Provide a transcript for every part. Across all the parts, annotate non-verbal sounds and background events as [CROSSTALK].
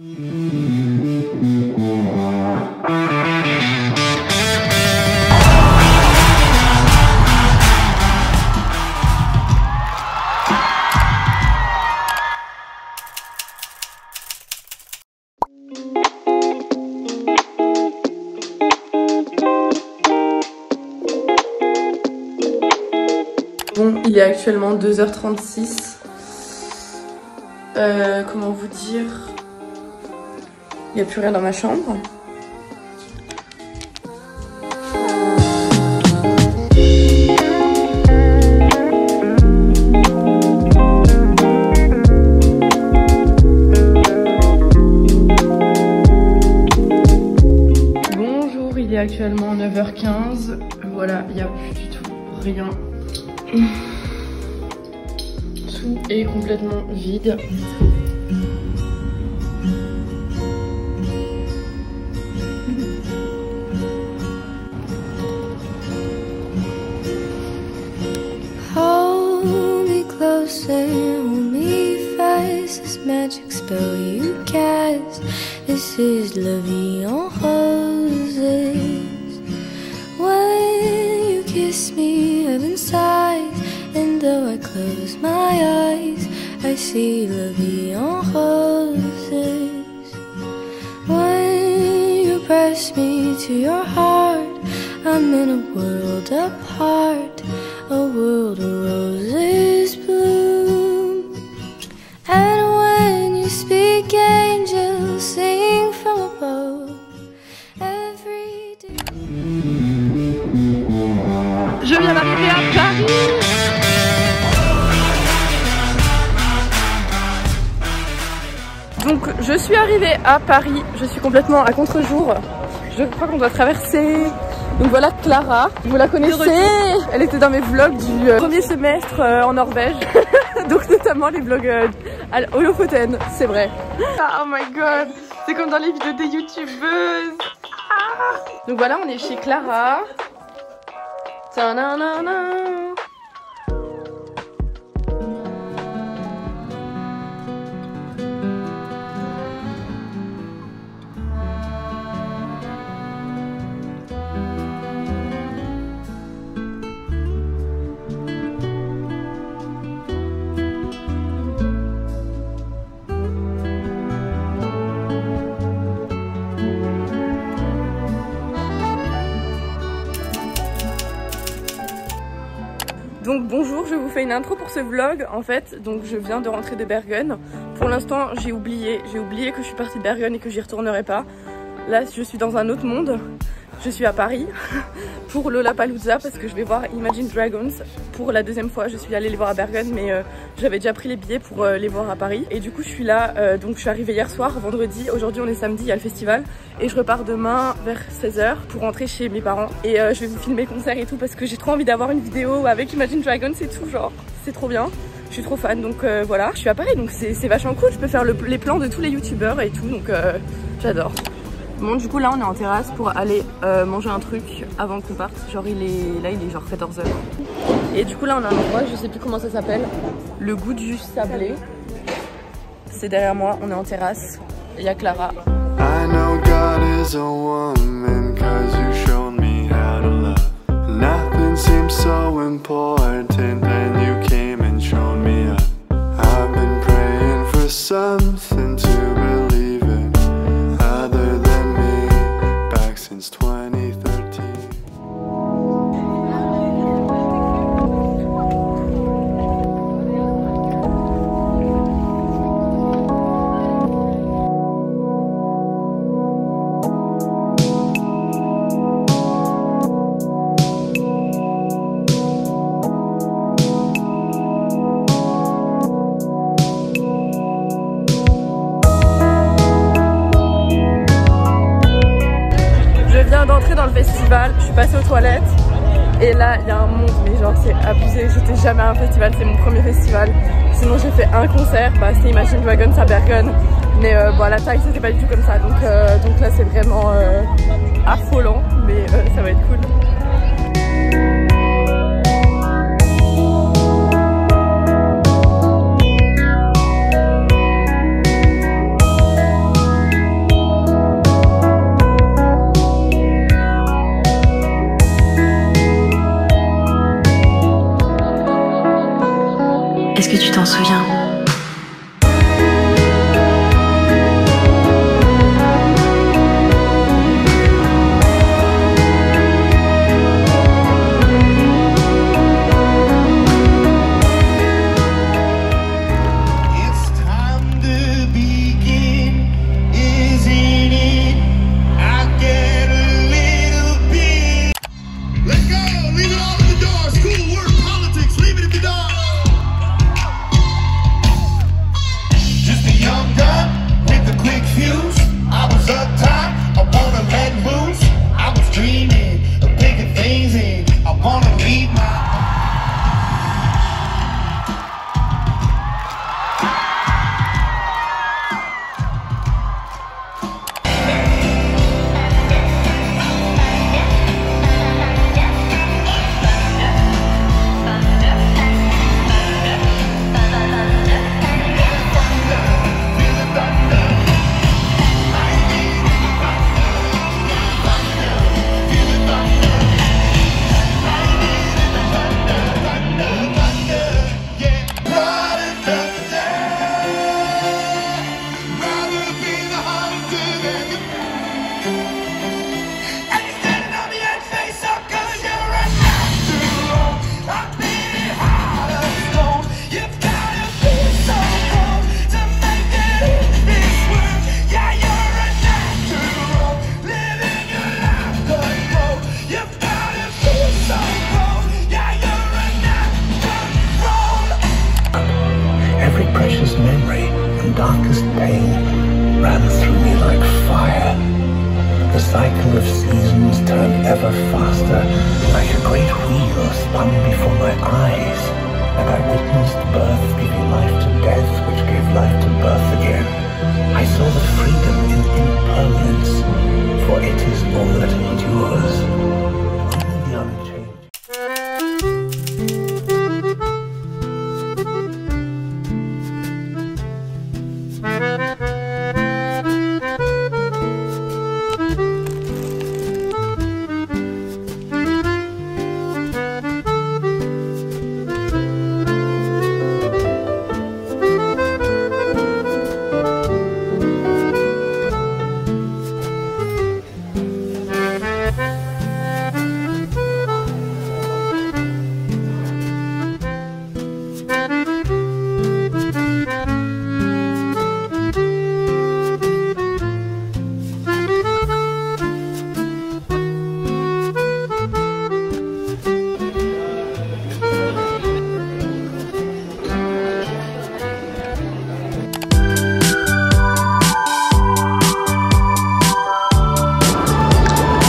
Bon, il est actuellement 2h36. Euh, comment vous dire? Il n'y a plus rien dans ma chambre. Bonjour, il est actuellement 9h15. Voilà, il n'y a plus du tout rien. Tout est complètement vide. Is La Vie en Roses. When you kiss me, heaven sighs. And though I close my eyes, I see La Vie en Roses. When you press me to your heart, I'm in a world apart, a world Donc je suis arrivée à Paris, je suis complètement à contre-jour. Je crois qu'on doit traverser. Donc voilà Clara, vous la connaissez Elle était dans mes vlogs du euh, premier semestre euh, en Norvège. [LAUGHS] Donc notamment les vlogs euh, à Holofoten, c'est vrai. Oh my god, c'est comme dans les vidéos des youtubeuses. Ah. Donc voilà, on est chez Clara. Ta-na-na-na. Bonjour, je vous fais une intro pour ce vlog en fait. Donc je viens de rentrer de Bergen. Pour l'instant j'ai oublié, j'ai oublié que je suis partie de Bergen et que j'y retournerai pas. Là je suis dans un autre monde. Je suis à Paris [LAUGHS] pour Lollapalooza parce que je vais voir Imagine Dragons pour la deuxième fois. Je suis allée les voir à Bergen mais euh, j'avais déjà pris les billets pour euh, les voir à Paris. Et du coup je suis là, euh, donc je suis arrivée hier soir, vendredi. Aujourd'hui on est samedi, il y a le festival. Et je repars demain vers 16h pour rentrer chez mes parents. Et je vais vous filmer le concert et tout parce que j'ai trop envie d'avoir une vidéo avec Imagine Dragons et tout genre. C'est trop bien. Je suis trop fan donc voilà. Je suis à Paris donc c'est vachement cool. Je peux faire le- les plans de tous les youtubeurs et tout donc j'adore. Bon du coup là on est en terrasse pour aller euh, manger un truc avant qu'on parte. Genre il est là il est genre 14h. Et du coup là on a un endroit, je sais plus comment ça s'appelle. Le goût du sablé. C'est derrière moi, on est en terrasse. Il y a Clara. I know God is a woman cause you showed me how to love. Nothing seems so important and you came and showed me up. I've been praying for something festival, je suis passée aux toilettes et là il y a un monde mais genre c'est abusé, j'étais jamais à un festival, c'est mon premier festival. Sinon j'ai fait un concert, bah c'était Imagine Dragons à Bergen, mais euh, bon à la taille c'était pas du tout comme ça donc, euh, donc là c'est vraiment euh, affolant mais ça va être cool. Est-ce que darkest pain ran through me like fire. The cycle of seasons turned ever faster, like a great wheel spun before my eyes, and I witnessed birth giving life to death, which gave life to birth again.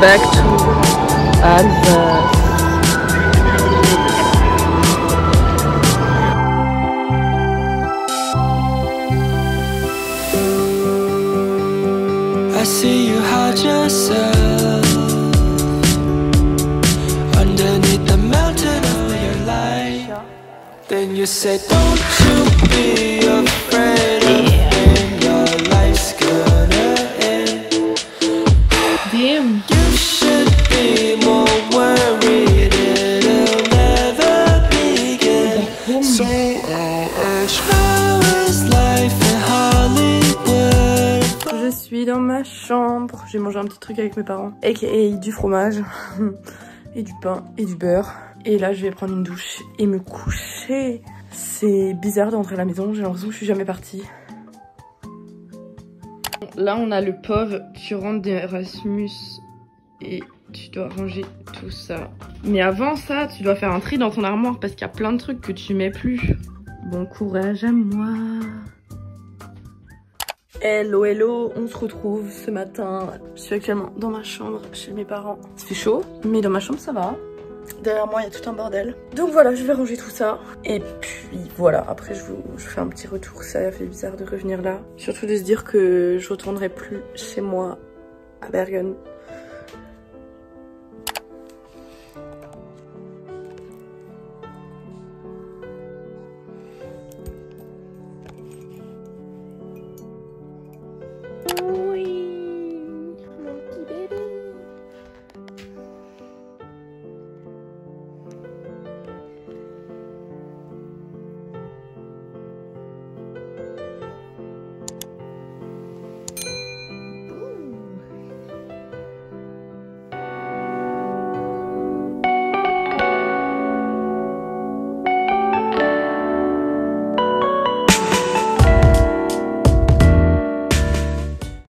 Back to Alsace. I see you hide yourself underneath the mountain of your light. Then you say, Don't you be afraid chambre. J'ai mangé un petit truc avec mes parents. A.k.a. du fromage. [LAUGHS] et du pain et du beurre. Et là, je vais prendre une douche et me coucher. C'est bizarre d'entrer à la maison. J'ai l'impression que je suis jamais partie. Là, on a le pauvre. Tu rentres d'Erasmus et tu dois ranger tout ça. Mais avant ça, tu dois faire un tri dans ton armoire parce qu'il y a plein de trucs que tu mets plus. Bon courage à moi. Hello hello, on se retrouve ce matin. Je suis actuellement dans ma chambre chez mes parents. Il fait chaud, mais dans ma chambre ça va. Derrière moi il y a tout un bordel. Donc voilà, je vais ranger tout ça. Et puis voilà, après je vous je fais un petit retour. Ça fait bizarre de revenir là. Surtout de se dire que je retournerai plus chez moi à Bergen